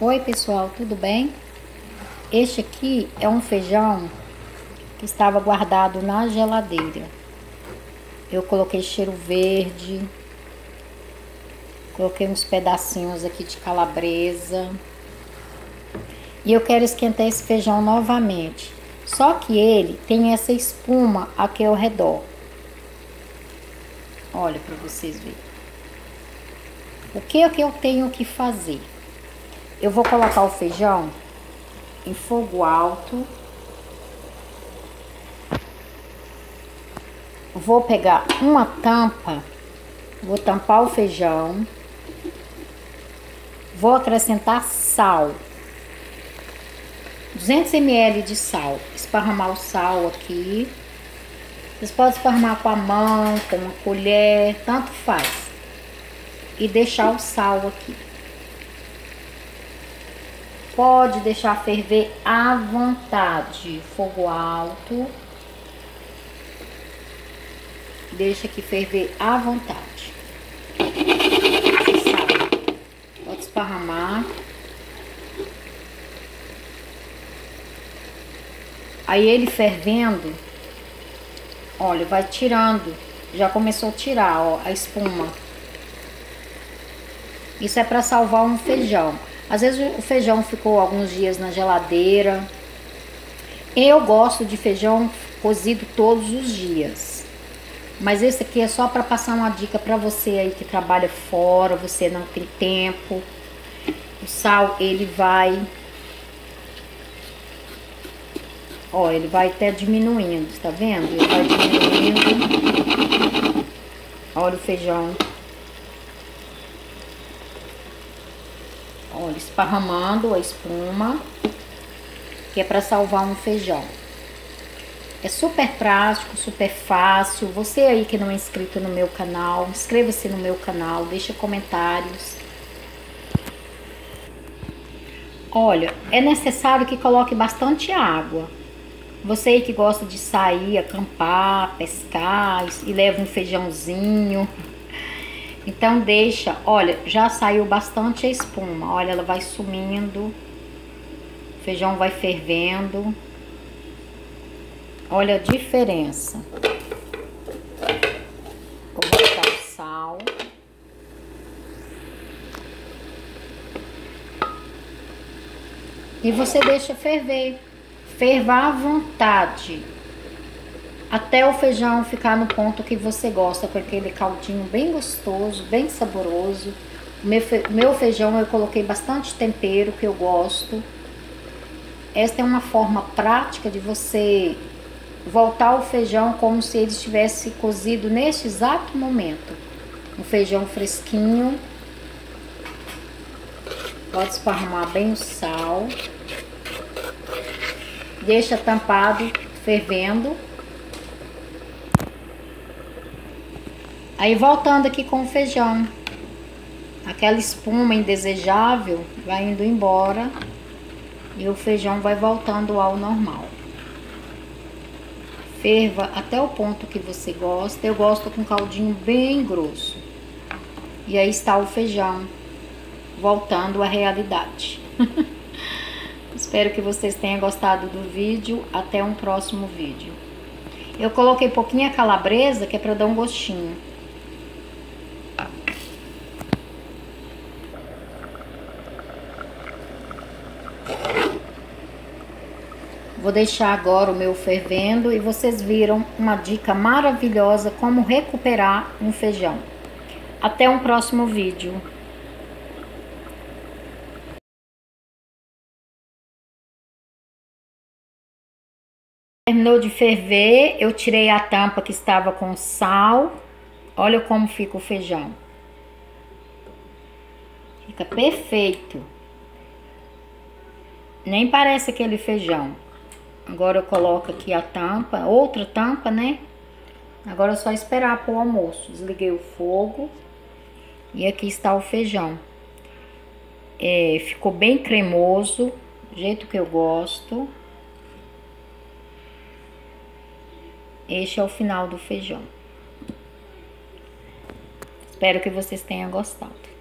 Oi pessoal, tudo bem? Este aqui é um feijão que estava guardado na geladeira. Eu coloquei cheiro verde, coloquei uns pedacinhos aqui de calabresa. E eu quero esquentar esse feijão novamente. Só que ele tem essa espuma aqui ao redor. Olha para vocês verem. O que é que eu tenho que fazer? Eu vou colocar o feijão em fogo alto. Vou pegar uma tampa, vou tampar o feijão. Vou acrescentar sal. 200 ml de sal. Esparramar o sal aqui. Vocês podem esparramar com a mão, com uma colher, tanto faz. E deixar o sal aqui. Pode deixar ferver à vontade, fogo alto. Deixa aqui ferver à vontade. Pode esparramar. Aí ele fervendo, olha, vai tirando. Já começou a tirar, ó, a espuma. Isso é para salvar um feijão. Às vezes o feijão ficou alguns dias na geladeira. Eu gosto de feijão cozido todos os dias. Mas esse aqui é só para passar uma dica para você aí que trabalha fora, você não tem tempo. O sal, ele vai... Ó, ele vai até diminuindo, tá vendo? Ele vai diminuindo. Olha o feijão. Olha, esparramando a espuma, que é para salvar um feijão. É super prático, super fácil. Você aí que não é inscrito no meu canal, inscreva-se no meu canal, deixa comentários. Olha, é necessário que coloque bastante água. Você aí que gosta de sair, acampar, pescar e leva um feijãozinho, então deixa, olha, já saiu bastante a espuma, olha, ela vai sumindo, o feijão vai fervendo. Olha a diferença. Vou botar o sal. E você deixa ferver. Fervar à vontade até o feijão ficar no ponto que você gosta, com aquele caldinho bem gostoso, bem saboroso. Meu, feijão eu coloquei bastante tempero que eu gosto. Esta é uma forma prática de você voltar o feijão como se ele estivesse cozido neste exato momento. Um feijão fresquinho. Pode esparramar bem o sal. Deixa tampado, fervendo Aí voltando aqui com o feijão. Aquela espuma indesejável vai indo embora e o feijão vai voltando ao normal. Ferva até o ponto que você gosta. Eu gosto com caldinho bem grosso. E aí está o feijão voltando à realidade. Espero que vocês tenham gostado do vídeo. Até um próximo vídeo. Eu coloquei pouquinha calabresa, que é para dar um gostinho. Vou deixar agora o meu fervendo e vocês viram uma dica maravilhosa como recuperar um feijão. Até um próximo vídeo. Terminou de ferver, eu tirei a tampa que estava com sal. Olha como fica o feijão. Fica perfeito. Nem parece aquele feijão. Agora eu coloco aqui a tampa, outra tampa, né? Agora é só esperar para o almoço. Desliguei o fogo. E aqui está o feijão. É, ficou bem cremoso, do jeito que eu gosto. Este é o final do feijão. Espero que vocês tenham gostado.